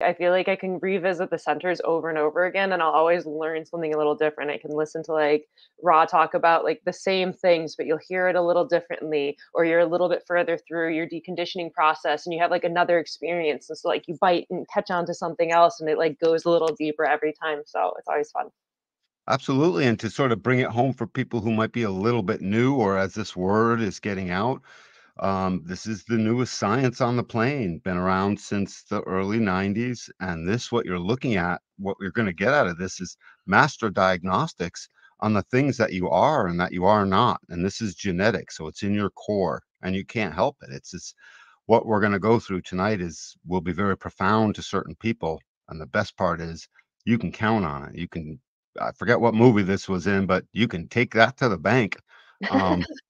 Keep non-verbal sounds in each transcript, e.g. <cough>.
I feel like I can revisit the centers over and over again, and I'll always learn something a little different. I can listen to, like, Ra talk about, like, the same things, but you'll hear it a little differently, or you're a little bit further through your deconditioning process, and you have, like, another experience, and so, like, you bite and catch on to something else, and it, like, goes a little deeper every time, so it's always fun. Absolutely, and to sort of bring it home for people who might be a little bit new or as this word is getting out, um, this is the newest science on the plane, been around since the early 90s, and this what you're looking at, what you're gonna get out of this is master diagnostics on the things that you are and that you are not, and this is genetic, so it's in your core, and you can't help it. It's just what we're gonna go through tonight is will be very profound to certain people, and the best part is you can count on it. You can I forget what movie this was in, but you can take that to the bank. Um, <laughs>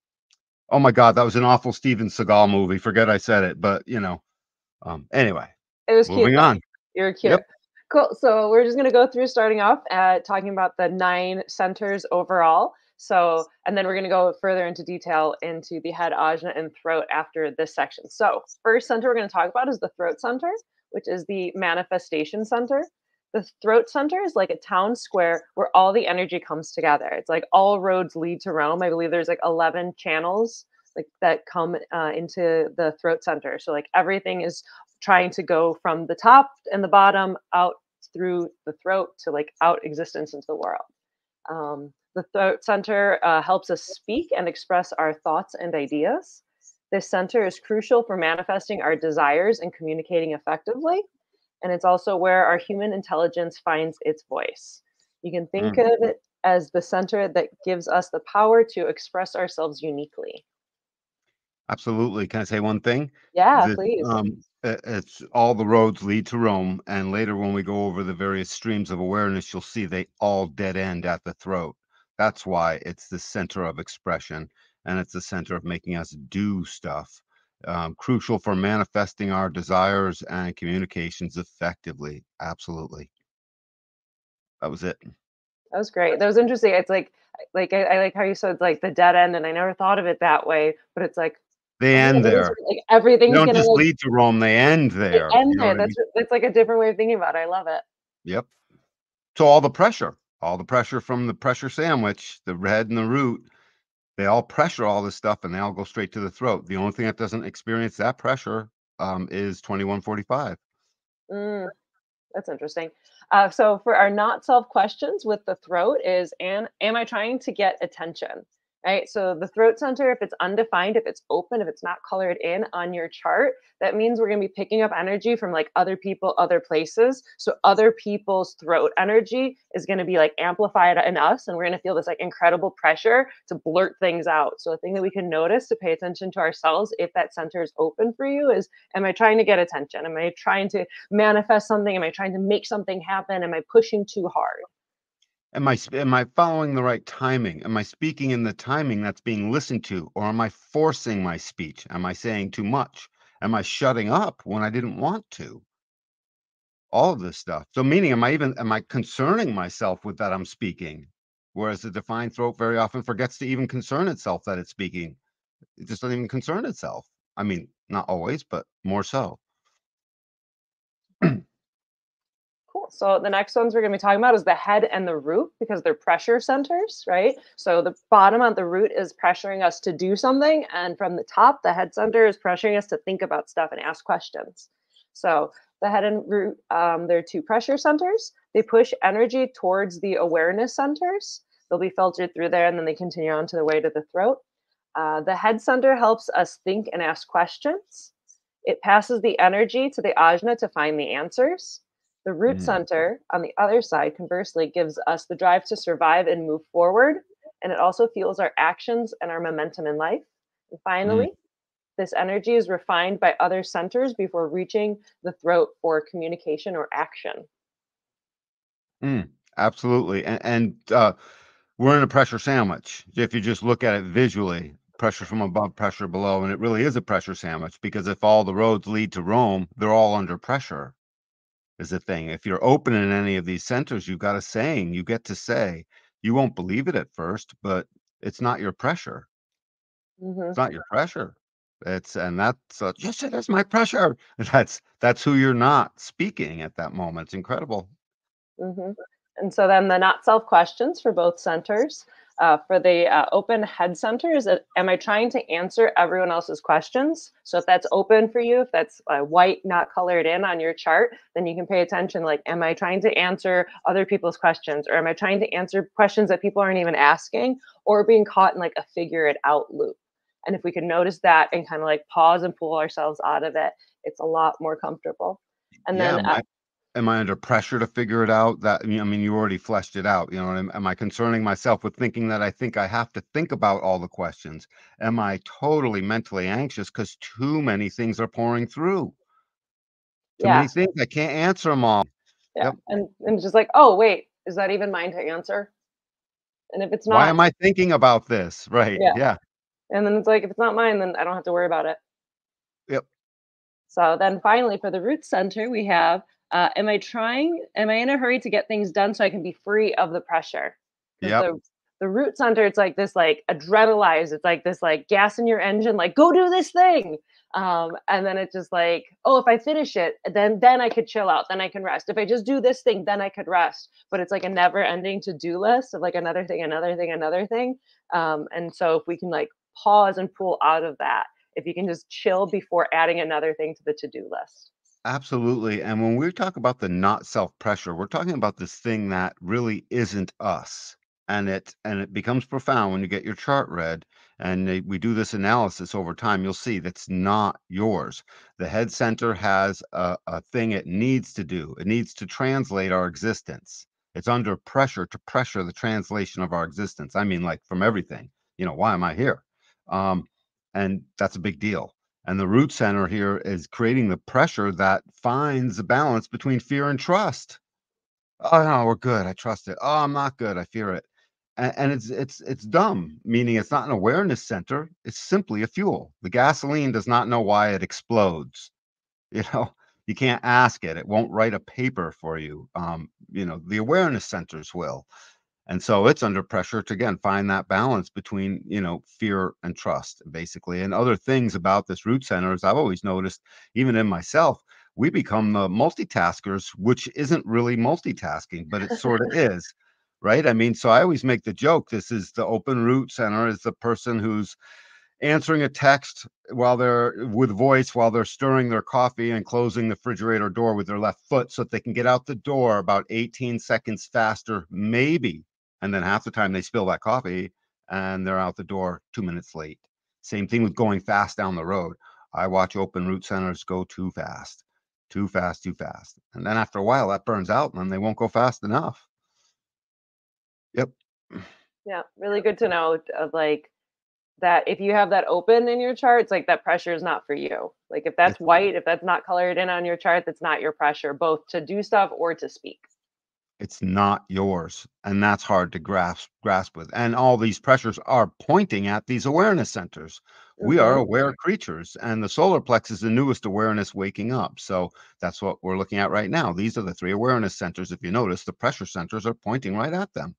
oh my god, that was an awful Steven Seagal movie. Forget I said it, but you know, um, anyway, It was cute moving though. on. You're cute. Yep. Cool, so we're just gonna go through starting off at talking about the 9 centers overall. So and then we're gonna go further into detail into the head, ajna, and throat after this section. So, first center we're gonna talk about is the throat center, which is the manifestation center. The throat center is like a town square where all the energy comes together. It's like all roads lead to Rome. I believe there's like 11 channels like that come uh, into the throat center. So like everything is trying to go from the top and the bottom out through the throat to like out existence into the world. Um, the throat center uh, helps us speak and express our thoughts and ideas. This center is crucial for manifesting our desires and communicating effectively. And it's also where our human intelligence finds its voice. You can think Mm. of it as the center that gives us the power to express ourselves uniquely. Absolutely. Can I say one thing? Yeah, That, please. um, it's all the roads lead to Rome, and later when we go over the various streams of awareness, you'll see they all dead end at the throat. That's why it's the center of expression, and it's the center of making us do stuff, um, crucial for manifesting our desires and communications effectively. Absolutely. That was it. That was great. That was interesting. It's like like I, I like how you said like the dead end, and I never thought of it that way. But it's like, They end there. like They everything's don't just like lead to Rome, they end they there. end You know there. what I That's mean? that's like a different way of thinking about it. I love it. Yep. So all the pressure, all the pressure from the pressure sandwich, the head and the root, they all pressure all this stuff and they all go straight to the throat. The only thing that doesn't experience that pressure um, is 2145. Mm. That's interesting. Uh, so for our not self questions with the throat is am am I trying to get attention? Right. So the throat center, if it's undefined, if it's open, if it's not colored in on your chart, that means we're going to be picking up energy from like other people, other places. So other people's throat energy is going to be like amplified in us, and we're going to feel this like incredible pressure to blurt things out. So a thing that we can notice to pay attention to ourselves if that center is open for you is, am I trying to get attention? Am I trying to manifest something? Am I trying to make something happen? Am I pushing too hard? Am I am I following the right timing? Am I speaking in the timing that's being listened to, or am I forcing my speech? Am I saying too much? Am I shutting up when I didn't want to? All of this stuff. So meaning, am I even am I concerning myself with that I'm speaking? Whereas the defined throat very often forgets to even concern itself that it's speaking. It just doesn't even concern itself. I mean, not always, but more so. <clears throat> So the next ones we're going to be talking about is the head and the root because they're pressure centers, right? So the bottom of the root is pressuring us to do something, and from the top, the head center is pressuring us to think about stuff and ask questions. So the head and root, um, they're two pressure centers. They push energy towards the awareness centers. They'll be filtered through there, and then they continue on to the way to the throat. Uh, the head center helps us think and ask questions. It passes the energy to the ajna to find the answers. The root Mm, center, on the other side, conversely, gives us the drive to survive and move forward. And it also fuels our actions and our momentum in life. And mm, finally, this energy is refined by other centers before reaching the throat for communication or action. mm, absolutely. And, and uh, we're in a pressure sandwich. If you just look at it visually, pressure from above, pressure below, and it really is a pressure sandwich because if all the roads lead to Rome, they're all under pressure. Is the thing. If you're open in any of these centers, you've got a saying. You get to say. You won't believe it at first, but it's not your pressure. hmm It's not your pressure. It's and that's uh, yes, it is my pressure. <laughs> That's that's who you're not speaking at that moment. It's incredible. hmm And so then the not self questions for both centers. Uh, for the uh, open head centers, is am I trying to answer everyone else's questions? So if that's open for you, if that's uh, white, not colored in on your chart, then you can pay attention. Like, am I trying to answer other people's questions, or am I trying to answer questions that people aren't even asking, or being caught in like a figure it out loop? And if we can notice that and kind of like pause and pull ourselves out of it, it's a lot more comfortable. And Yeah, then uh, I am I under pressure to figure it out? That I mean, you already fleshed it out. You know, am, am I concerning myself with thinking that I think I have to think about all the questions? Am I totally mentally anxious because too many things are pouring through? Too yeah, many things. I can't answer them all. yeah. Yep. And and it's just like, oh wait, is that even mine to answer? And if it's not, Why am I thinking about this? Right. yeah. Yeah. And then it's like, if it's not mine, then I don't have to worry about it. Yep. So then finally, for the root center, we have uh, Am I trying, am I in a hurry to get things done so I can be free of the pressure? Yep. the the root center, it's like this like adrenalized, it's like this like gas in your engine, like go do this thing. Um, and then it's just like, oh, if I finish it, then then I could chill out, then I can rest. If I just do this thing, then I could rest. But it's like a never ending to-do list of like another thing, another thing, another thing. Um, and so if we can like pause and pull out of that, if you can just chill before adding another thing to the to-do list. Absolutely. And when we talk about the not self pressure, we're talking about this thing that really isn't us. And it and it becomes profound when you get your chart read and we do this analysis over time. You'll see that's not yours. The head center has a, a thing it needs to do. It needs to translate our existence. It's under pressure to pressure the translation of our existence. I mean, like from everything. You know, why am I here? Um, and that's a big deal. And the root center here is creating the pressure that finds the balance between fear and trust. Oh no, we're good. I trust it. Oh, I'm not good. I fear it. And, and it's it's it's dumb, meaning it's not an awareness center. It's simply a fuel. The gasoline does not know why it explodes. <laughs> You know, you can't ask it. It won't write a paper for you. Um, you know, the awareness centers will. And so it's under pressure to again find that balance between, you know, fear and trust, basically. And other things about this root center is I've always noticed, even in myself, we become the multitaskers, which isn't really multitasking, but it sort of <laughs> is. Right. I mean, so I always make the joke this is the open root center is the person who's answering a text while they're with voice while they're stirring their coffee and closing the refrigerator door with their left foot so that they can get out the door about 18 seconds faster, maybe and then half the time they spill that coffee and they're out the door two minutes late. Same thing with going fast down the road. I watch open root centers go too fast, too fast, too fast. And then after a while, that burns out and then they won't go fast enough. Yep. Yeah, really good to know of uh, like that if you have that open in your chart, it's like that pressure is not for you. Like if that's white, if that's not colored in on your chart, that's not your pressure, both to do stuff or to speak. It's not yours. And that's hard to grasp grasp with. And all these pressures are pointing at these awareness centers. We are hmm aware creatures, and the solar plex is the newest awareness waking up. So that's what we're looking at right now. These are the three awareness centers. If you notice, the pressure centers are pointing right at them.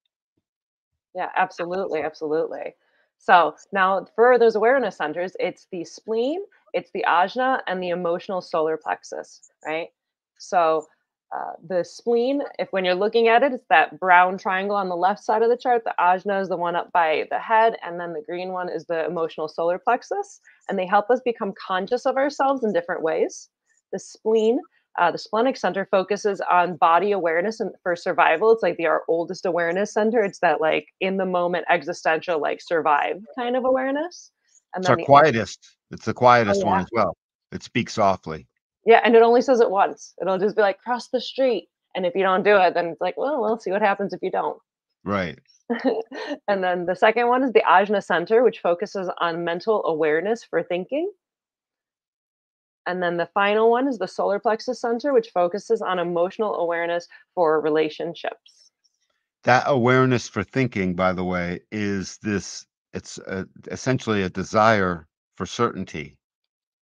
Yeah, absolutely, absolutely. So now for those awareness centers, it's the spleen, it's the ajna, and the emotional solar plexus, right? So uh, the spleen, if when you're looking at it, it's that brown triangle on the left side of the chart. The ajna is the one up by the head, and then the green one is the emotional solar plexus, and they help us become conscious of ourselves in different ways. The spleen uh, the splenic center focuses on body awareness and for survival. It's like the our oldest awareness center. It's that like in the moment existential, like survive kind of awareness. And It's then our the quietest. It's the quietest oh one yeah, as well. It speaks softly. Yeah, and it only says it once. It'll just be like cross the street, and if you don't do it, then it's like well, we'll see what happens if you don't. Right. <laughs> and then the second one is the ajna center, which focuses on mental awareness for thinking. And then the final one is the solar plexus center, which focuses on emotional awareness for relationships. That awareness for thinking, by the way, is this it's a, essentially a desire for certainty,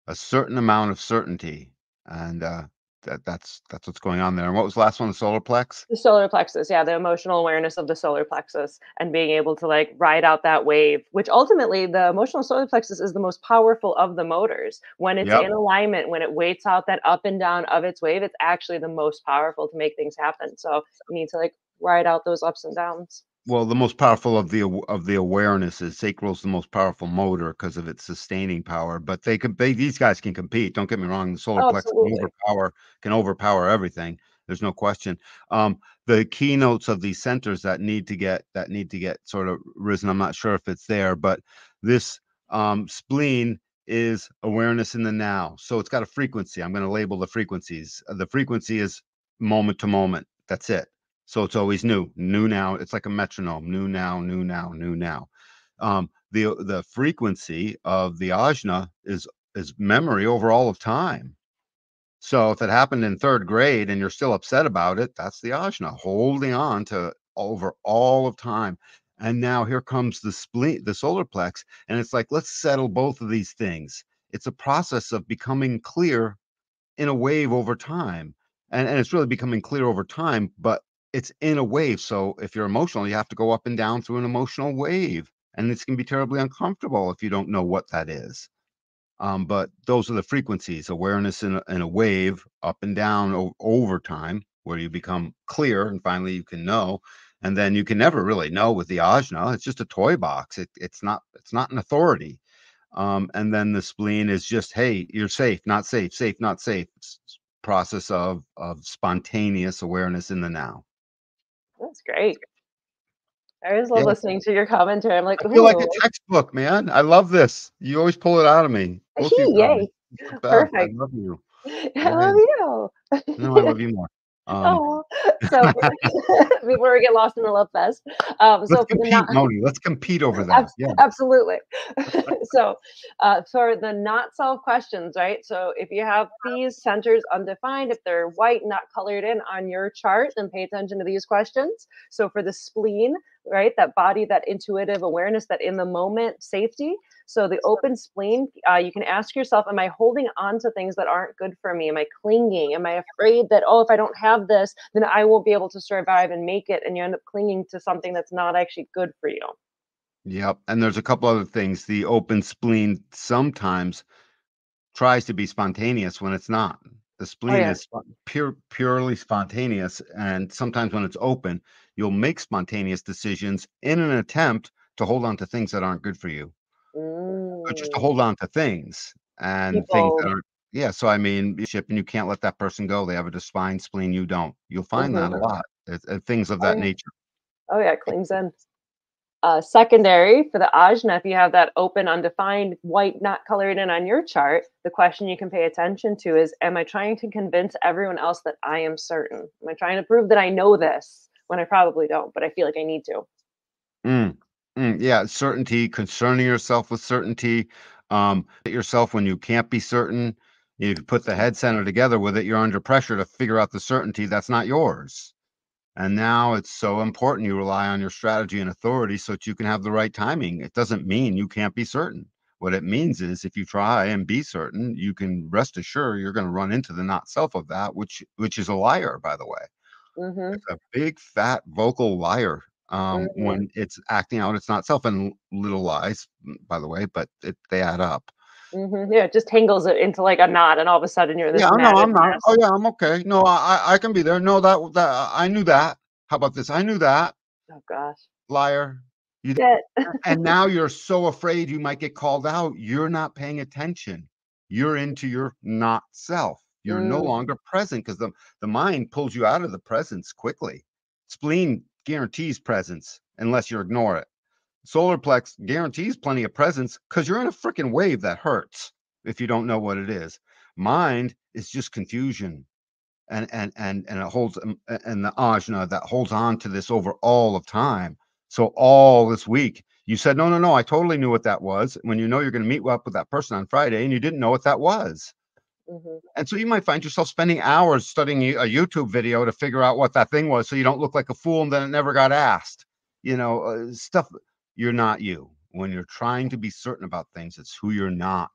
a certain amount of certainty. And uh, that that's that's what's going on there. And what was the last one? The solar plex. The solar plexus, yeah, the emotional awareness of the solar plexus and being able to like ride out that wave, which ultimately the emotional solar plexus is the most powerful of the motors. When it's Yep. in alignment, when it waits out that up and down of its wave, it's actually the most powerful to make things happen. So you need to like ride out those ups and downs. Well, the most powerful of the of the awareness is sacral's the most powerful motor because of its sustaining power. But they can they, these guys can compete. Don't get me wrong. The solar Oh, plex can overpower can overpower everything. There's no question. Um, the keynotes of these centers that need to get that need to get sort of risen. I'm not sure if it's there, but this um, spleen is awareness in the now. So it's got a frequency. I'm going to label the frequencies. Uh, The frequency is moment to moment. That's it. So it's always new, new now. It's like a metronome, new now, new now, new now. Um, the the frequency of the ajna is is memory over all of time. So if it happened in third grade and you're still upset about it, that's the ajna holding on to over all of time. And now here comes the spleen, the solar plex, and it's like let's settle both of these things. It's a process of becoming clear in a wave over time. And, and it's really becoming clear over time, but it's in a wave. So if you're emotional, you have to go up and down through an emotional wave. And it's going to be terribly uncomfortable if you don't know what that is. Um, but those are the frequencies awareness in a, in a wave, up and down o- over time, where you become clear and finally you can know. And then you can never really know with the ajna. It's just a toy box. It, it's not it's not an authority. Um, and then the spleen is just, hey, you're safe, not safe, safe, not safe. s- s- Process of of spontaneous awareness in the now. That's great. I always love Yeah. listening to your commentary. I'm like, I feel like a textbook, man. I love this. You always pull it out of me. <laughs> Of yay, <laughs> best. I love you. <laughs> I love you. No, I love you more. Um, Oh, <laughs> so <laughs> before we get lost in the love fest, um, so let's for the compete, not Moni. Let's compete over <laughs> that. Yeah. absolutely. so, uh, for the not self questions, right? So, if you have these centers undefined, if they're white, not colored in on your chart, then pay attention to these questions. So, for the spleen, right, that body, that intuitive awareness, that in the moment safety. So, the open spleen, uh, you can ask yourself, Am I holding on to things that aren't good for me? Am I clinging? Am I afraid that, oh, if I don't have this, then I won't be able to survive and make it? And you end up clinging to something that's not actually good for you. Yep. And there's a couple other things. The open spleen sometimes tries to be spontaneous when it's not. The spleen yeah. is pure, purely spontaneous. And sometimes when it's open, you'll make spontaneous decisions in an attempt to hold on to things that aren't good for you, or just to Mm. hold on to things and things that aren't. Yeah. So, I mean, you ship and you can't let that person go. They have a defined spleen. You don't. You'll find that a Mhm. lot. It's, uh, things of Oh, that yeah. nature. Oh, yeah, it clings in. Uh, secondary for the ajna, if you have that open, undefined, white, not colored in on your chart, the question you can pay attention to is Am I trying to convince everyone else that I am certain? Am I trying to prove that I know this when I probably don't, but I feel like I need to? Mm, mm, yeah, certainty, concerning yourself with certainty, um, yourself when you can't be certain. You put the head center together with it, you're under pressure to figure out the certainty that's not yours. And now it's so important you rely on your strategy and authority so that you can have the right timing. It doesn't mean you can't be certain. What it means is if you try and be certain, you can rest assured you're going to run into the not self of that, which which is a liar, by the way. Hmm It's a big fat vocal liar um, hmm when it's acting out its not self and little lies, mm, by the way, but it, they add up. hmm Yeah, it just tangles it into like a knot, and all of a sudden you're this Yeah, no, I'm not. mess. Oh yeah, I'm okay. No, I I I can be there. No, that that I knew that. How about this? I knew that. Oh gosh. Liar. You and now you're so afraid you might get called out. You're not paying attention. You're into your not self. You're no Mm, longer present because the, the mind pulls you out of the presence quickly. Spleen guarantees presence unless you ignore it. Solar plex guarantees plenty of presence because you're in a freaking wave that hurts if you don't know what it is. Mind is just confusion and and and and it holds um, and the ajna that holds on to this over all of time. So all this week, you said, no, no, no, I totally knew what that was. When you know you're going to meet up with that person on Friday, and you didn't know what that was, mhm. and so you might find yourself spending hours studying a a YouTube video to figure out what that thing was, so you don't look like a fool, and then it never got asked. You know, uh, stuff. You're not you. When you're trying to be certain about things, it's who you're not.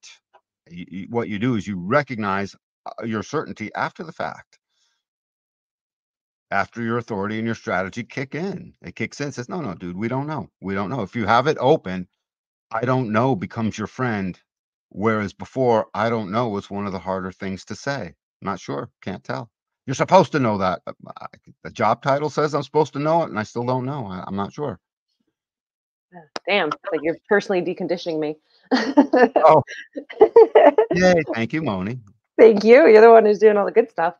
You- you- what you do is you recognize uh, your certainty after the fact. After your authority and your strategy kick in, it kicks in. Says, "No, no, dude, we don't know. We don't know. If you have it open, I don't know becomes your friend, whereas before, I don't know was one of the harder things to say. Not sure, can't tell. You're supposed to know that. Uh, the job title says I'm supposed to know it, and I still don't know. I, I'm not sure. Damn, like you're personally deconditioning me. Oh, <laughs> yay! Thank you, Moni. Thank you. You're the one who's doing all the good stuff.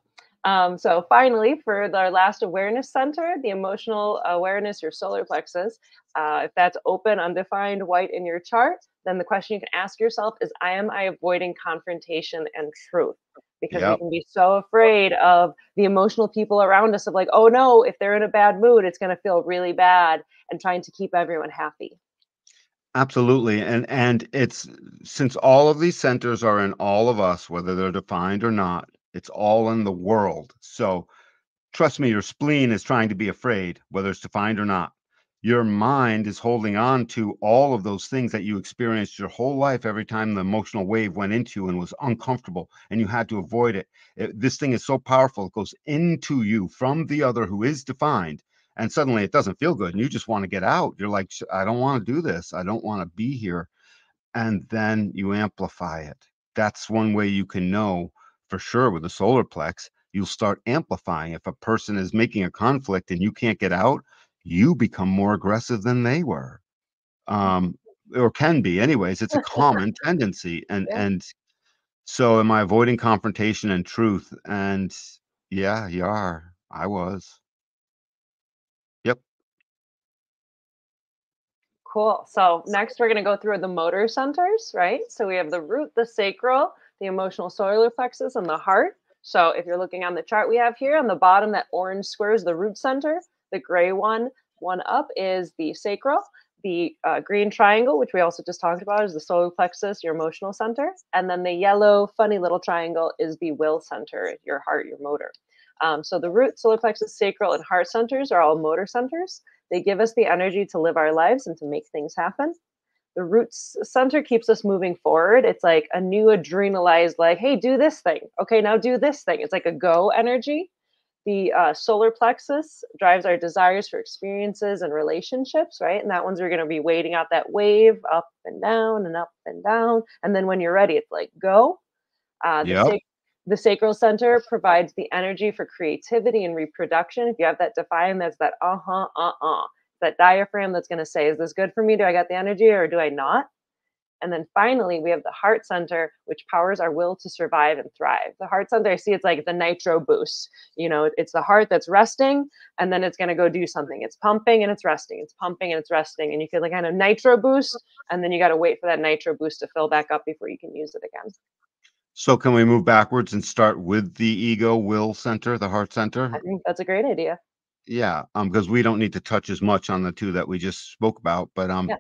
Um, so finally, for our last awareness center, the emotional awareness, your solar plexus, uh, if that's open, undefined, white in your chart, then the question you can ask yourself is, I am I avoiding confrontation and truth? Because Yep. we can be so afraid of the emotional people around us of like, oh no, if they're in a bad mood, it's going to feel really bad and trying to keep everyone happy. Absolutely. And and it's since all of these centers are in all of us, whether they're defined or not, it's all in the world. So trust me, your spleen is trying to be afraid, whether it's defined or not. Your mind is holding on to all of those things that you experienced your whole life every time the emotional wave went into you and was uncomfortable and you had to avoid it. It- This thing is so powerful, it goes into you from the other who is defined. And suddenly it doesn't feel good and you just want to get out. You're like, I don't want to do this. I don't want to be here. And then you amplify it. That's one way you can know for sure with the solar plex. You'll start amplifying. If a person is making a conflict and you can't get out, you become more aggressive than they were um or can be anyways it's a common tendency and Yeah. and so am i avoiding confrontation and truth and yeah you are i was yep Cool. So next we're going to go through the motor centers, right? So we have the root, the sacral, the emotional solar plexus, and the heart. So if you're looking on the chart we have here on the bottom, that orange square is the root center. The gray one, one up, is the sacral. The uh, green triangle, which we also just talked about, is the solar plexus, your emotional center. And then the yellow, funny little triangle is the will center, your heart, your motor. Um, so the root, solar plexus, sacral, and heart centers are all motor centers. They give us the energy to live our lives and to make things happen. The roots center keeps us moving forward. It's like a new adrenalized, like, hey, do this thing. Okay, now do this thing. It's like a go energy. The uh, solar plexus drives our desires for experiences and relationships, right? And that one's we're going to be waiting out that wave up and down and up and down. And then when you're ready, it's like go. Uh, the, Yep. sac- the sacral center provides the energy for creativity and reproduction. If you have that defined, that's that uh huh, uh uh. That diaphragm that's going to say, is this good for me? Do I got the energy or do I not? And then finally, we have the heart center, which powers our will to survive and thrive. The heart center, I see it's like the nitro boost. You know, it's the heart that's resting and then it's going to go do something. It's pumping and it's resting. It's pumping and it's resting. And you can like kind of nitro boost and then you got to wait for that nitro boost to fill back up before you can use it again. so can we move backwards and start with the ego will center the heart center I think that's a great idea. yeah um because we don't need to touch as much on the two that we just spoke about but um Yeah.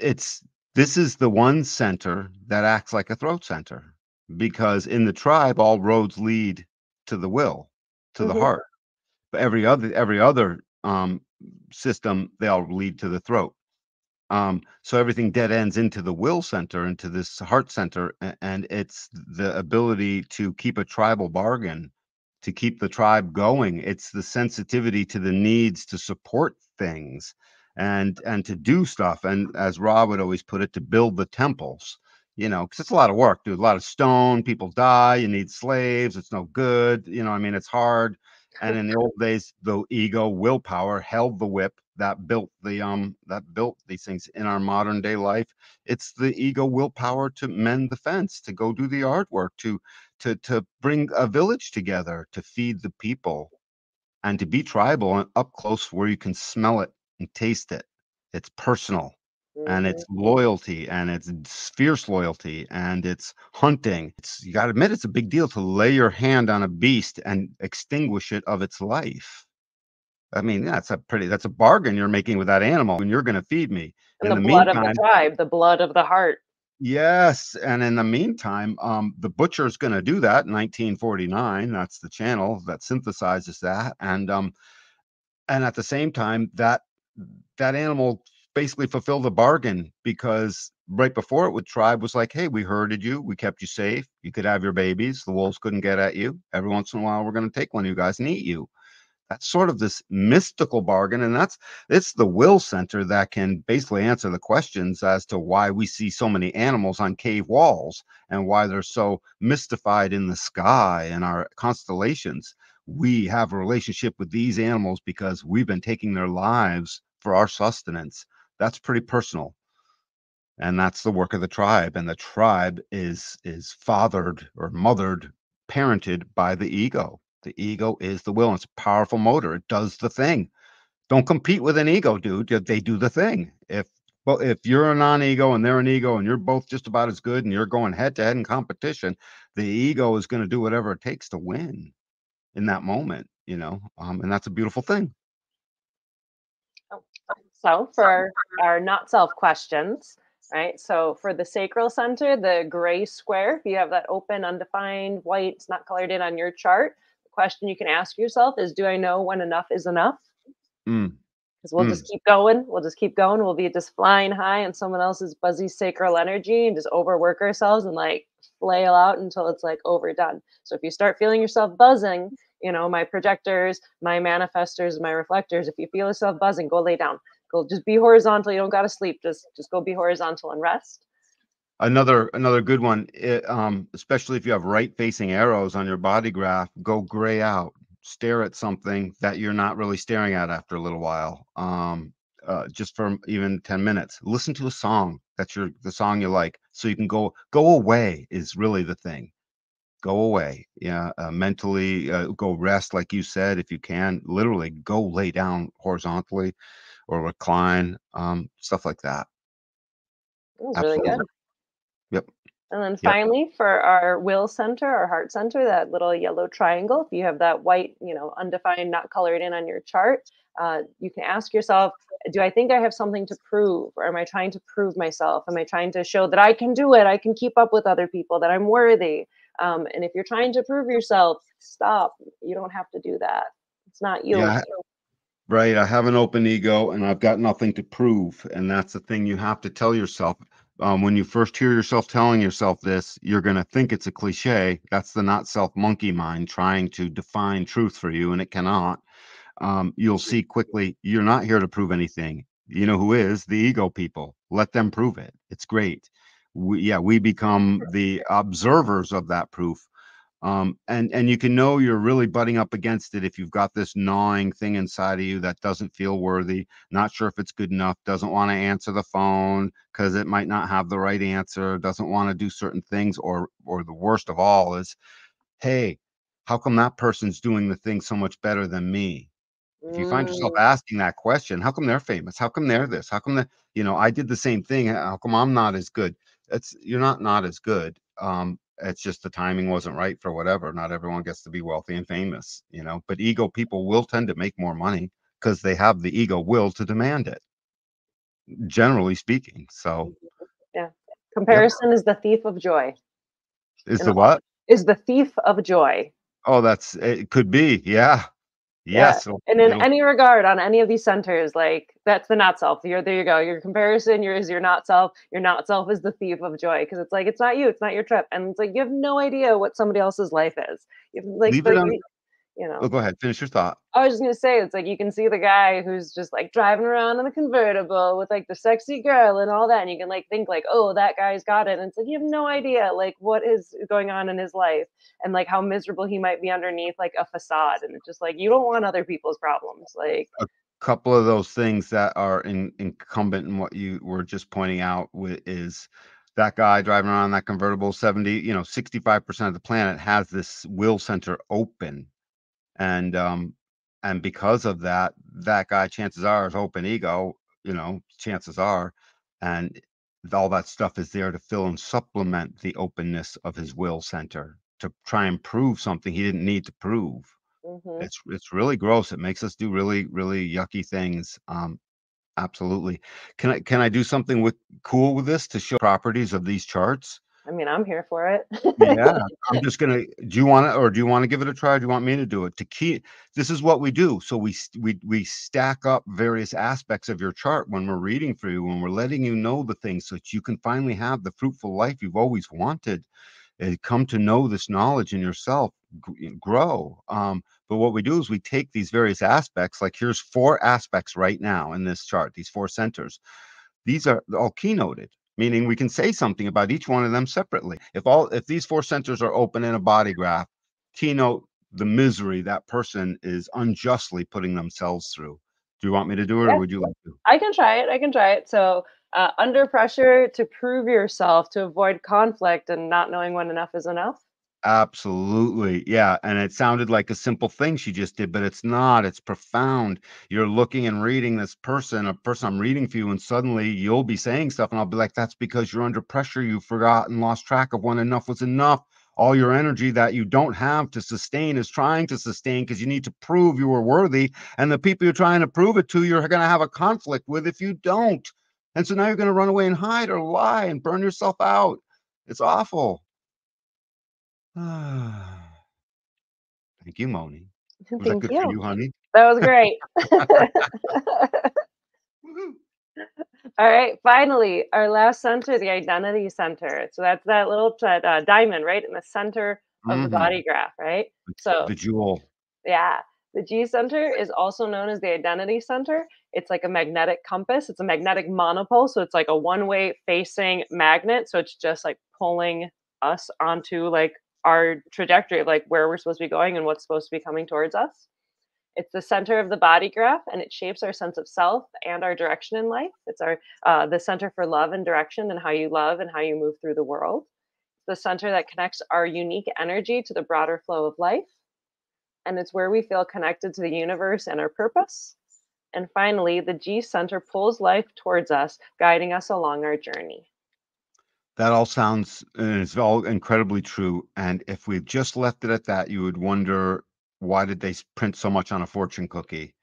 it's this is the one center that acts like a throat center because in the tribe all roads lead to the will to the Mhm. heart. But every other every other um system they all lead to the throat. Um so everything dead ends into the will center into this heart center and it's the ability to keep a tribal bargain to keep the tribe going. It's the sensitivity to the needs to support things and and to do stuff and as rob would always put it to build the temples you know because it's a lot of work dude a lot of stone people die you need slaves it's no good you know i mean it's hard. And in the old days the ego willpower held the whip that built the um that built these things in our modern day life. It's the ego willpower to mend the fence to go do the artwork to to to bring a village together to feed the people and to be tribal and up close where you can smell it and taste it it's personal and Mhm. it's loyalty and it's fierce loyalty and it's hunting it's you got to admit it's a big deal to lay your hand on a beast and extinguish it of its life i mean that's a pretty that's a bargain you're making with that animal and you're going to feed me and in the, the blood of the tribe, the blood of the heart. Yes, and in the meantime, um, the butcher's going to do that in 1949. That's the channel that synthesizes that, and um, and at the same time, that that animal basically fulfilled the bargain because right before it with tribe was like, hey, we herded you, we kept you safe, you could have your babies, the wolves couldn't get at you. Every once in a while, we're going to take one of you guys and eat you. That's sort of this mystical bargain, and that's it's the will center that can basically answer the questions as to why we see so many animals on cave walls and why they're so mystified in the sky and our constellations. We have a relationship with these animals because we've been taking their lives for our sustenance. That's pretty personal. And that's the work of the tribe and the tribe is is fathered or mothered parented by the ego. The ego is the will and it's a powerful motor. It does the thing. Don't compete with an ego dude. They do the thing. If well if you're a non-ego and they're an ego and you're both just about as good and you're going head to head in competition the ego is going to do whatever it takes to win in that moment you know um, and that's a beautiful thing oh, so for our not self questions right? So for the sacral center, the gray square, if you have that open, undefined, white, it's not colored in on your chart, the question you can ask yourself is, do I know when enough is enough? Mm. Because we'll Mm. just keep going. We'll just keep going. We'll be just flying high on someone else's buzzy sacral energy and just overwork ourselves and like flail out until it's like overdone. So if you start feeling yourself buzzing, you know, my projectors, my manifestors, my reflectors, if you feel yourself buzzing, go lay down. Go just be horizontal. You don't got to sleep. Just just go be horizontal and rest. Another another good one it, um, especially if you have right facing arrows on your body graph go gray out. Stare at something that you're not really staring at after a little while um, uh, just for even 10 minutes. Listen to a song that's your the song you like. So you can go go away is really the thing go away yeah uh, mentally uh, go rest like you said if you can literally go lay down horizontally or recline um, stuff like that. That was really good. Yep. and then Yep. finally for our will center our heart center that little yellow triangle if you have that white you know undefined not colored in on your chart uh, you can ask yourself do i think i have something to prove or am i trying to prove myself? Am i trying to show that i can do it i can keep up with other people that i'm worthy um, and if you're trying to prove yourself stop you don't have to do that it's not you Yeah. Right. I have an open ego and I've got nothing to prove. And that's the thing you have to tell yourself. Um, when you first hear yourself telling yourself this, you're going to think it's a cliche. That's the not self monkey mind trying to define truth for you, and it cannot. Um, you'll see quickly you're not here to prove anything. You know who is? The ego people. Let them prove it. It's great. We, yeah, we become the observers of that proof um, and and you can know you're really butting up against it if you've got this gnawing thing inside of you that doesn't feel worthy not sure if it's good enough doesn't want to answer the phone because it might not have the right answer doesn't want to do certain things or or the worst of all is hey how come that person's doing the thing so much better than me? If you find yourself Mm, asking that question how come they're famous? How come they're this? How come that you know i did the same thing how come i'm not as good it's you're not not as good um it's just the timing wasn't right for whatever not everyone gets to be wealthy and famous you know but ego people will tend to make more money because they have the ego will to demand it. Generally speaking so yeah comparison is the thief of joy is And the what? is the thief of joy. Oh that's it could be yeah yes it'll- and in any regard on any of these centers like that's the not self. You're there you go. Your comparison your is your not self. Your not self is the thief of joy because it's like it's not you it's not your trip and it's like you have no idea what somebody else's life is. You have, like Leave it on- you, you oh, know. oh, go ahead finish your thought. I was just gonna say it's like you can see the guy who's just like driving around in a convertible with like the sexy girl and all that and you can like think like oh that guy's got it and it's like you have no idea like what is going on in his life and like how miserable he might be underneath like a facade and it's just like you don't want other people's problems like A couple of those things that are in, incumbent in what you were just pointing out wi- is that guy driving around that convertible 70 you know 65% of the planet has this will center open and um and because of that that guy chances are is open ego you know chances are and all that stuff is there to fill and supplement the openness of his will center to try and prove something he didn't need to prove mhm. it's it's really gross. It makes us do really really yucky things. Um, absolutely. Can I can I do something with cool with this to show properties of these charts? I mean, I'm here for it. yeah, <laughs> I'm just gonna. Do you want to, or do you want to give it a try? do you want me to do it? To key, this is what we do. So we we we stack up various aspects of your chart when we're reading for you, when we're letting you know the things, so that you can finally have the fruitful life you've always wanted. And come to know this knowledge in yourself, grow. Um, but what we do is we take these various aspects. Like here's four aspects right now in this chart. These four centers. These are all keynoted meaning we can say something about each one of them separately. If all if these four centers are open in a body graph, keynote the misery that person is unjustly putting themselves through. Do you want me to do it, or would you like to? I can try it. I can try it. So, uh, under pressure to prove yourself, to avoid conflict, and not knowing when enough is enough. Absolutely. Yeah. And it sounded like a simple thing she just did, but it's not. It's profound. You're looking and reading this person, a person I'm reading for you, and suddenly you'll be saying stuff, and I'll be like, that's because you're under pressure. You've forgotten, lost track of when enough was enough. All your energy that you don't have to sustain is trying to sustain because you need to prove you are worthy. And the people you're trying to prove it to, you're going to have a conflict with if you don't. And so now you're going to run away and hide or lie and burn yourself out. It's awful. <sighs> Thank you, Moni. Was that Thank good for you, honey? That was great. <laughs> <laughs> All right, finally, our last center, the identity center. So that's that little uh, diamond right in the center of the Mhm. body graph, right? So The jewel. yeah, the G center is also known as the identity center. It's like a magnetic compass. It's a magnetic monopole, so it's like a one-way facing magnet. So it's just like pulling us onto like our trajectory, of like where we're supposed to be going and what's supposed to be coming towards us. It's the center of the body graph, and it shapes our sense of self and our direction in life. It's our uh, the center for love and direction, and how you love and how you move through the world. It's the center that connects our unique energy to the broader flow of life, and it's where we feel connected to the universe and our purpose. And finally, the G center pulls life towards us, guiding us along our journey. That all sounds and it's all incredibly true. And if we just left it at that, you would wonder why did they print so much on a fortune cookie?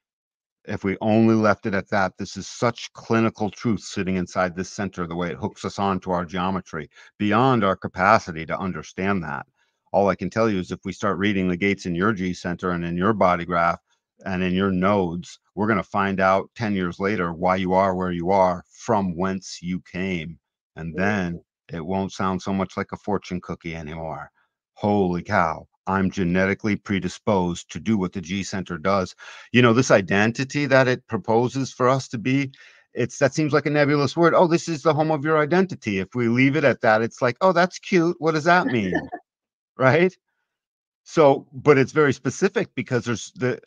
If we only left it at that, this is such clinical truth sitting inside this center, the way it hooks us onto our geometry beyond our capacity to understand that. All I can tell you is if we start reading the gates in your G center and in your body graph and in your nodes, we're going to find out 10 years later why you are where you are from whence you came. And then it won't sound so much like a fortune cookie anymore. Holy cow. I'm genetically predisposed to do what the G center does. You know, this identity that it proposes for us to be, it's that seems like a nebulous word. Oh, this is the home of your identity. If we leave it at that, it's like, oh, that's cute. What does that mean? <laughs> right? So, but it's very specific because there's the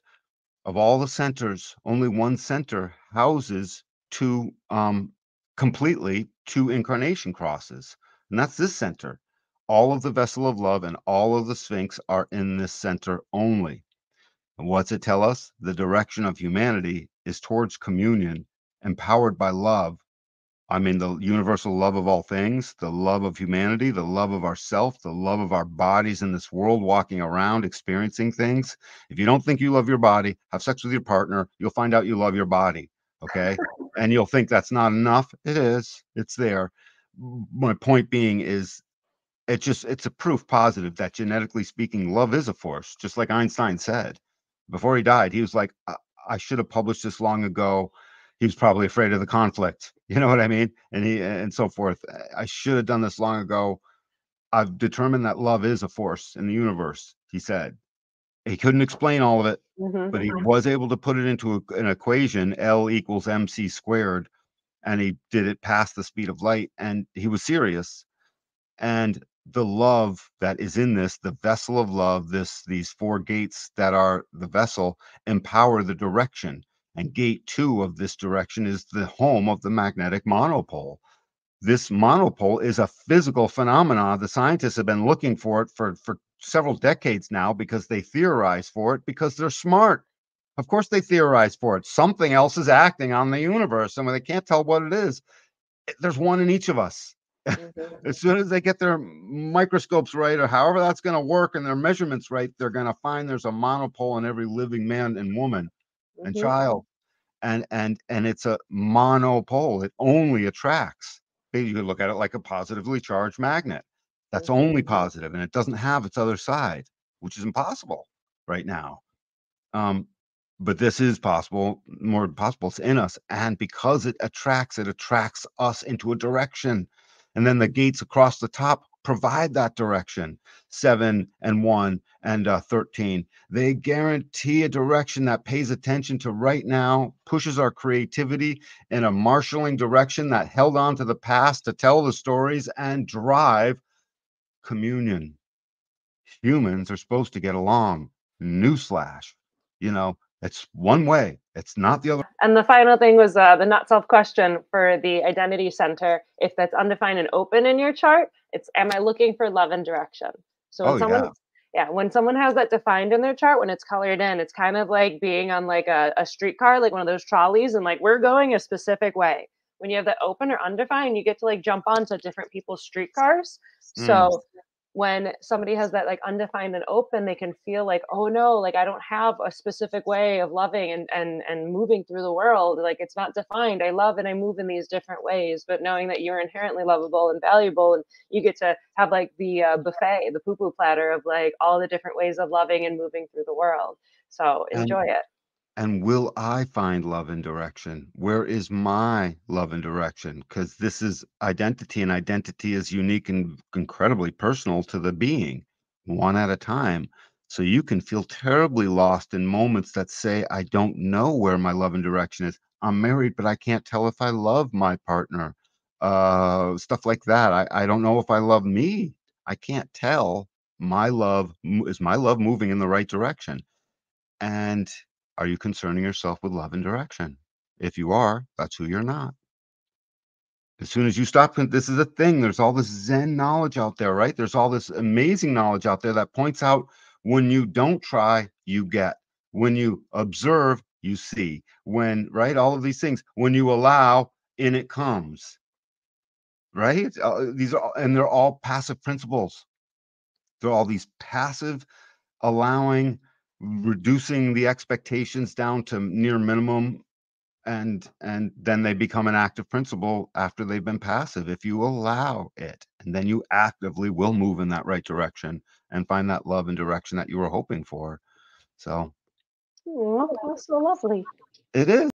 of all the centers, only one center houses two um completely two incarnation crosses. And that's this center. All of the vessel of love and all of the sphinx are in this center only. And what's it tell us? The direction of humanity is towards communion, empowered by love. I mean, the universal love of all things, the love of humanity, the love of ourself, the love of our bodies in this world, walking around, experiencing things. If you don't think you love your body, have sex with your partner, you'll find out you love your body. Okay. and you'll think that's not enough. It is, it's there. My point being is it's just it's a proof positive that genetically speaking love is a force just like einstein said before he died he was like i, I should have published this long ago he was probably afraid of the conflict <laughs> you know what i mean and he and so forth i should have done this long ago i've determined that love is a force in the universe he said he couldn't explain all of it Mhm. but he was able to put it into a, an equation l equals mc squared and he did it past the speed of light and he was serious. And the love that is in this the vessel of love this these four gates that are the vessel empower the direction. And gate two of this direction is the home of the magnetic monopole. This monopole is a physical phenomenon the scientists have been looking for it for for several decades now because they theorize for it because they're smart. Of course they theorize for it. Something else is acting on the universe and when they can't tell what it is there's one in each of us. <laughs> Mhm. as soon as they get their microscopes right or however that's going to work and their measurements right they're going to find there's a monopole in every living man and woman and Mhm. child. And and and it's a monopole. It only attracts. You could look at it like a positively charged magnet That's only positive, and it doesn't have its other side, which is impossible right now. Um, but this is possible, more possible. It's in us, and because it attracts, it attracts us into a direction, and then the gates across the top provide that direction. Seven and one and uh, thirteen. They guarantee a direction that pays attention to right now, pushes our creativity in a marshaling direction that held on to the past to tell the stories and drive communion. Humans are supposed to get along. Newsflash. You know, it's one way. It's not the other. And the final thing was uh, the not self question for the identity center. If that's undefined and open in your chart, it's am I looking for love and direction? So when Oh someone yeah. yeah, when someone has that defined in their chart, when it's colored in, it's kind of like being on like a, a streetcar, like one of those trolleys, and like we're going a specific way. When you have that open or undefined, you get to like jump onto different people's streetcars. Mm. So when somebody has that like undefined and open, they can feel like, oh no, like I don't have a specific way of loving and and and moving through the world. Like it's not defined. I love and I move in these different ways, but knowing that you're inherently lovable and valuable, and you get to have like the uh, buffet, the poo poo platter of like all the different ways of loving and moving through the world. So enjoy it. And will I find love and direction? Where is my love and direction? Because this is identity, and identity is unique and incredibly personal to the being, one at a time. So you can feel terribly lost in moments that say, I don't know where my love and direction is. I'm married, but I can't tell if I love my partner. Uh, stuff like that. I, I don't know if I love me. I can't tell my love. Is my love moving in the right direction? And are you concerning yourself with love and direction? If you are, that's who you're not. As soon as you stop, this is a thing. There's all this Zen knowledge out there, right? There's all this amazing knowledge out there that points out when you don't try, you get. When you observe, you see. When, right? All of these things. When you allow, in it comes, right? Uh, these are, and they're all passive principles. They're all these passive allowing reducing the expectations down to near minimum and and then they become an active principle after they've been passive if you allow it. And then you actively will move in that right direction and find that love and direction that you were hoping for. So that's so lovely. it is